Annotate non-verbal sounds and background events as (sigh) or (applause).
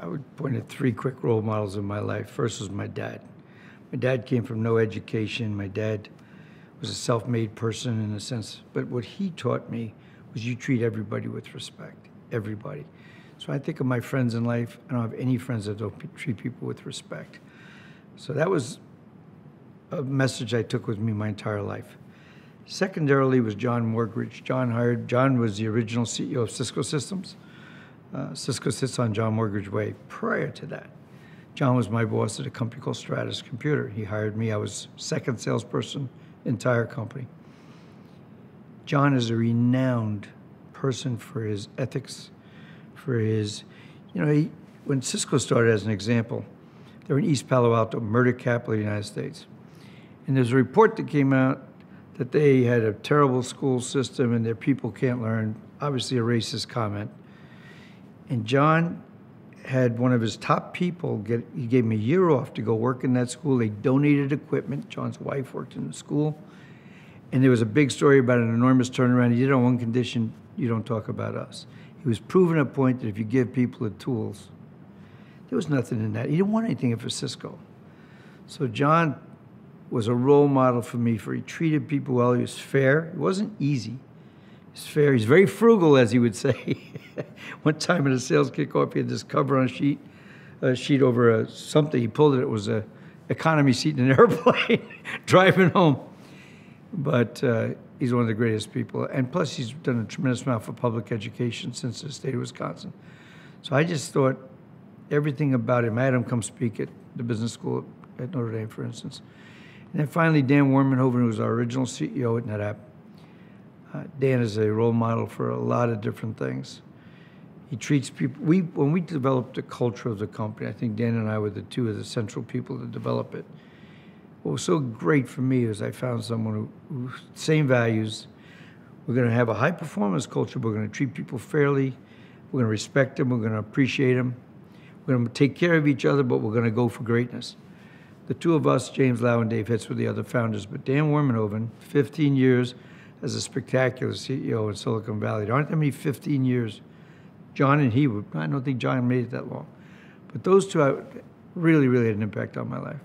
I would point at three quick role models in my life. First was my dad. My dad came from no education. My dad was a self-made person in a sense, but what he taught me was you treat everybody with respect, everybody. So I think of my friends in life. I don't have any friends that don't treat people with respect. So that was a message I took with me my entire life. Secondarily was John Morgridge. John hired, John was the original CEO of Cisco Systems. Uh, Cisco sits on John Morgridge Way. Prior to that, John was my boss at a company called Stratus Computer. He hired me. I was second salesperson, entire company. John is a renowned person for his ethics, for his, you know, he, when Cisco started as an example, they were in East Palo Alto, murder capital of the United States. And there's a report that came out that they had a terrible school system and their people can't learn, obviously a racist comment. And John had one of his top people get, he gave him a year off to go work in that school. They donated equipment. John's wife worked in the school. And there was a big story about an enormous turnaround. He did on one condition you don't talk about us. He was proving a point that if you give people the tools, there was nothing in that. He didn't want anything for Cisco. So John was a role model for me for he treated people well. He was fair. It wasn't easy. He's fair. He's very frugal, as he would say. (laughs) One time in a sales kickoff, he had this cover on a sheet, a sheet over a, something. He pulled it. It was a economy seat in an (laughs) airplane driving home. But uh, he's one of the greatest people. And plus, he's done a tremendous amount for public education since the state of Wisconsin. So I just thought everything about him. I had him come speak at the business school at Notre Dame, for instance. And then finally, Dan Warmenhoven, who was our original CEO at NetApp. Uh, Dan is a role model for a lot of different things. He treats people. We when we developed the culture of the company, I think Dan and I were the two of the central people to develop it. What was so great for me is I found someone who, who same values. We're going to have a high performance culture. We're going to treat people fairly. We're going to respect them. We're going to appreciate them. We're going to take care of each other, but we're going to go for greatness. The two of us, James Lau and Dave Hitz, were the other founders. But Dan Warmenhoven, 15 years as a spectacular CEO in Silicon Valley. There aren't that many 15 years. John and he, were, I don't think John made it that long. But those two I, really, really had an impact on my life.